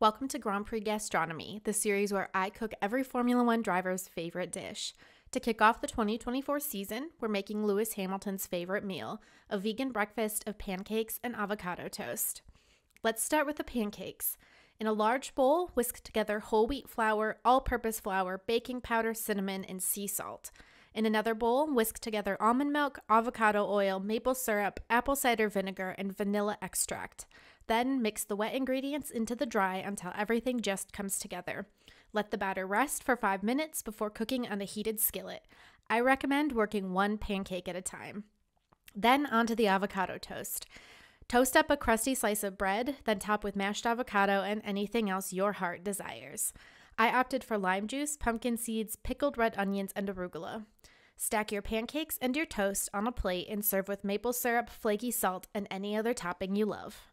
Welcome to Grand Prix Gastronomy, the series where I cook every Formula One driver's favorite dish. To kick off the 2024 season, we're making Lewis Hamilton's favorite meal a vegan breakfast of pancakes and avocado toast. Let's start with the pancakes. In a large bowl, whisk together whole wheat flour, all purpose flour, baking powder, cinnamon, and sea salt. In another bowl, whisk together almond milk, avocado oil, maple syrup, apple cider vinegar, and vanilla extract. Then mix the wet ingredients into the dry until everything just comes together. Let the batter rest for five minutes before cooking on a heated skillet. I recommend working one pancake at a time. Then onto the avocado toast. Toast up a crusty slice of bread, then top with mashed avocado and anything else your heart desires. I opted for lime juice, pumpkin seeds, pickled red onions, and arugula. Stack your pancakes and your toast on a plate and serve with maple syrup, flaky salt, and any other topping you love.